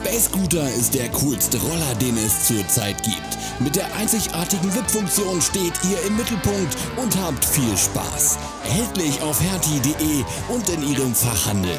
Space Scooter ist der coolste Roller, den es zurzeit gibt. Mit der einzigartigen VIP-Funktion steht ihr im Mittelpunkt und habt viel Spaß. Erhältlich auf hertie.de und in ihrem Fachhandel.